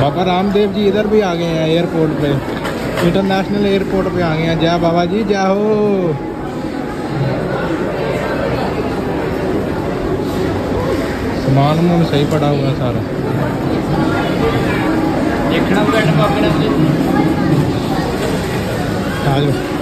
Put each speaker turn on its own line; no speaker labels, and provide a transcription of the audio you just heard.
बाबा रामदेव जी इधर भी आ गए हैं एयरपोर्ट पे। इंटरनेशनल एयरपोर्ट पे आ गए हैं। जय बाबा जी जय हो। समान उन्होंने सही पड़ा हुआ सारा।
देखना
आ जाओ।